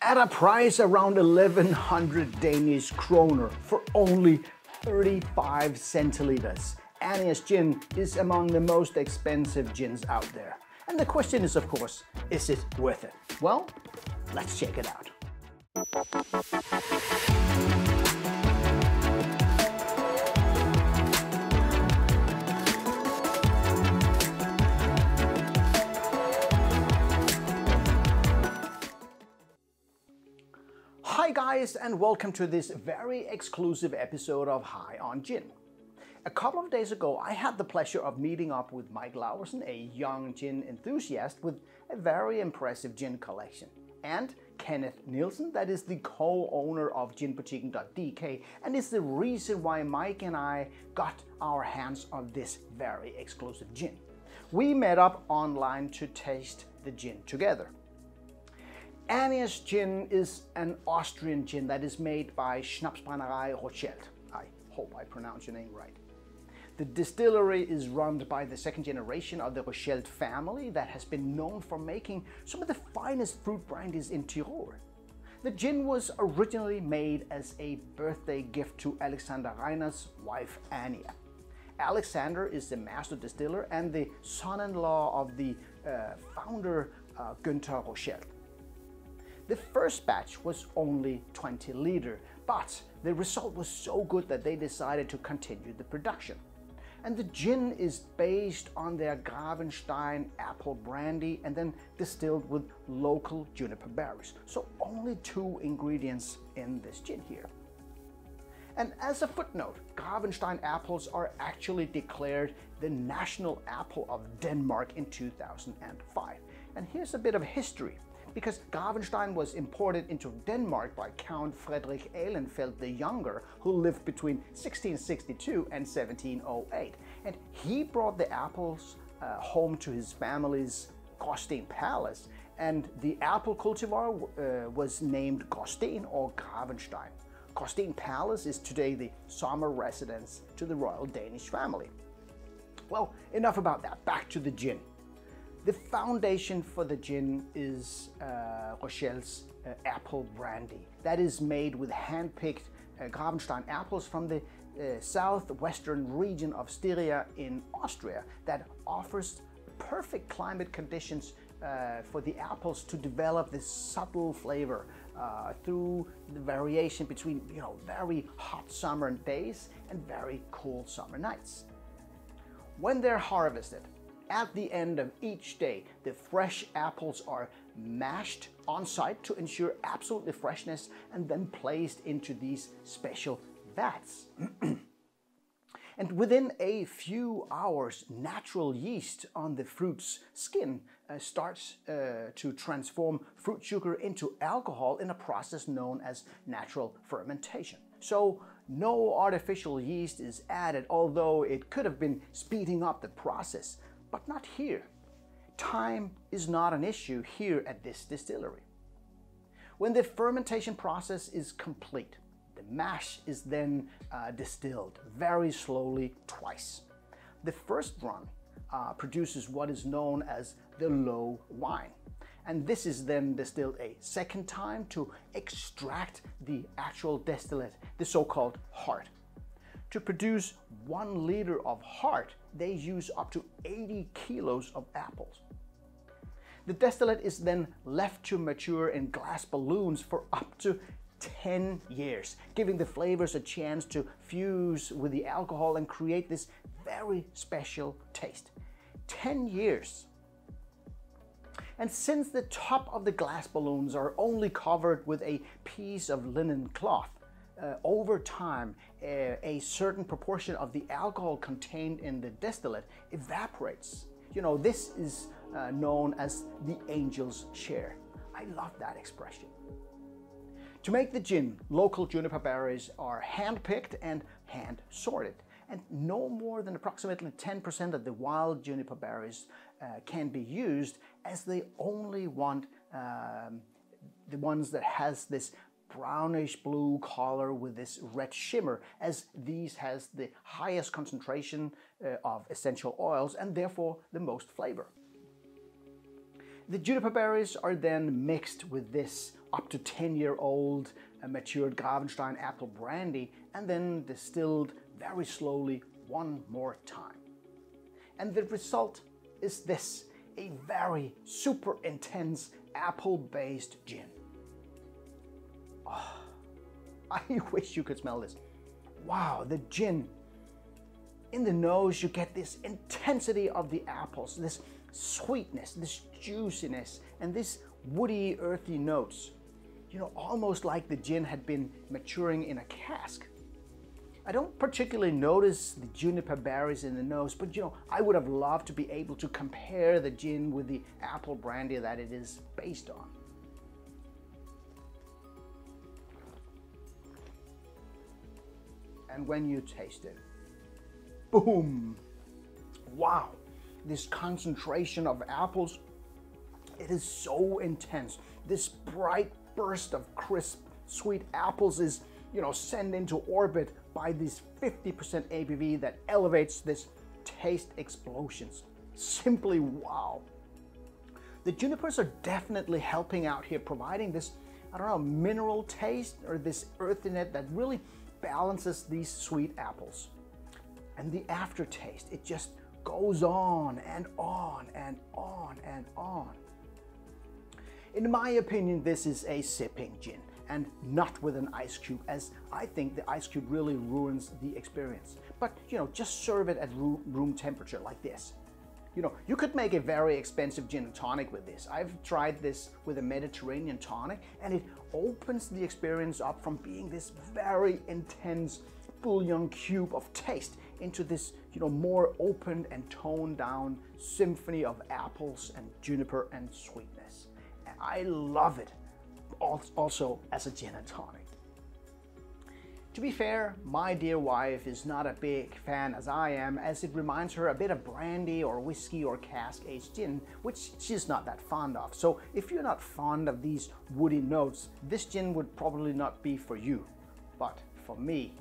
at a price around 1100 Danish kroner for only 35 centiliters. Annia's gin is among the most expensive gins out there. And the question is, of course, is it worth it? Well, let's check it out. Guys and welcome to this very exclusive episode of High on Gin. A couple of days ago I had the pleasure of meeting up with Mike Laursen, a young gin enthusiast with a very impressive gin collection, and Kenneth Nielsen, that is the co-owner of ginbutikken.dk and is the reason why Mike and I got our hands on this very exclusive gin. We met up online to taste the gin together. Annia's gin is an Austrian gin that is made by Schnapsbrennerei Rochelt. I hope I pronounce your name right. The distillery is run by the second generation of the Rochelt family that has been known for making some of the finest fruit brandies in Tyrol. The gin was originally made as a birthday gift to Alexander Reiner's wife Annia. Alexander is the master distiller and the son-in-law of the uh, founder uh, Günther Rochelt. The first batch was only 20 liter, but the result was so good that they decided to continue the production. And the gin is based on their Gravenstein apple brandy and then distilled with local juniper berries. So only two ingredients in this gin here. And as a footnote, Gravenstein apples are actually declared the national apple of Denmark in 2005. And here's a bit of history because Gravenstein was imported into Denmark by Count Frederick Ahlenfeldt the Younger, who lived between 1662 and 1708. And he brought the apples uh, home to his family's Gråsten Palace, and the apple cultivar uh, was named Gråsten or Gravenstein. Gråsten Palace is today the summer residence to the royal Danish family. Well, enough about that. Back to the gin. The foundation for the gin is uh, Rochelt's uh, apple brandy. That is made with hand-picked uh, Gravenstein apples from the uh, southwestern region of Styria in Austria that offers perfect climate conditions uh, for the apples to develop this subtle flavor uh, through the variation between you know very hot summer days and very cool summer nights. When they're harvested, at the end of each day, the fresh apples are mashed on site to ensure absolute freshness and then placed into these special vats. and within a few hours, natural yeast on the fruit's skin uh, starts uh, to transform fruit sugar into alcohol in a process known as natural fermentation. So no artificial yeast is added, although it could have been speeding up the process but not here. Time is not an issue here at this distillery. When the fermentation process is complete, the mash is then uh, distilled very slowly twice. The first run uh, produces what is known as the low wine. And this is then distilled a second time to extract the actual distillate, the so-called heart. To produce one liter of heart, they use up to 80 kilos of apples. The distillate is then left to mature in glass balloons for up to 10 years, giving the flavors a chance to fuse with the alcohol and create this very special taste. 10 years. And since the top of the glass balloons are only covered with a piece of linen cloth, uh, over time, uh, a certain proportion of the alcohol contained in the distillate evaporates. You know, this is uh, known as the angel's share. I love that expression. To make the gin, local juniper berries are hand-picked and hand-sorted. And no more than approximately 10% of the wild juniper berries uh, can be used as they only want um, the ones that has this brownish blue color with this red shimmer as these has the highest concentration uh, of essential oils and therefore the most flavor. The juniper berries are then mixed with this up to 10 year old matured Gravenstein apple brandy and then distilled very slowly one more time. And the result is this a very super intense apple based gin. Oh, I wish you could smell this. Wow, the gin. In the nose, you get this intensity of the apples, this sweetness, this juiciness, and this woody, earthy notes. You know, almost like the gin had been maturing in a cask. I don't particularly notice the juniper berries in the nose, but you know, I would have loved to be able to compare the gin with the apple brandy that it is based on. And when you taste it, boom! Wow! This concentration of apples, it is so intense. This bright burst of crisp, sweet apples is, you know, sent into orbit by this 50% ABV that elevates this taste explosions. Simply wow. The junipers are definitely helping out here, providing this, I don't know, mineral taste or this earthiness that really balances these sweet apples. And the aftertaste, it just goes on and on and on and on. In my opinion, this is a sipping gin and not with an ice cube as I think the ice cube really ruins the experience. But you know, just serve it at room, temperature like this. You know, you could make a very expensive gin and tonic with this. I've tried this with a Mediterranean tonic and it opens the experience up from being this very intense bouillon cube of taste into this, you know, more open and toned down symphony of apples and juniper and sweetness. And I love it also as a gin and tonic. To be fair, my dear wife is not a big fan as I am, as it reminds her a bit of brandy or whiskey or cask aged gin, which she's not that fond of. So if you're not fond of these woody notes, this gin would probably not be for you. But for me,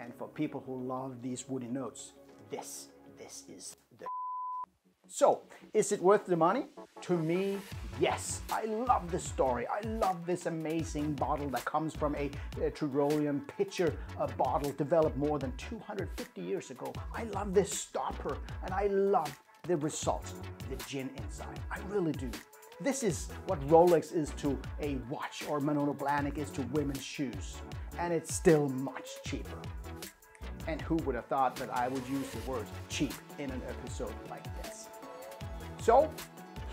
and for people who love these woody notes, this, this is so, is it worth the money? To me, yes. I love this story. I love this amazing bottle that comes from a, a Tyrolean pitcher a bottle developed more than 250 years ago. I love this stopper and I love the result, the gin inside. I really do. This is what Rolex is to a watch or Manolo Blahnik is to women's shoes. And it's still much cheaper. And who would have thought that I would use the word cheap in an episode like this? So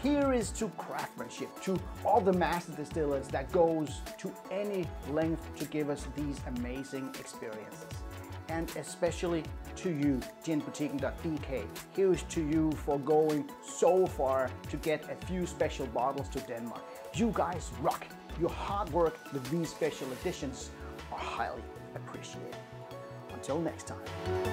here is to craftsmanship, to all the master distillers that goes to any length to give us these amazing experiences. And especially to you, ginbutikken.dk. Here's to you for going so far to get a few special bottles to Denmark. You guys rock. Your hard work with these special editions are highly appreciated. Until next time.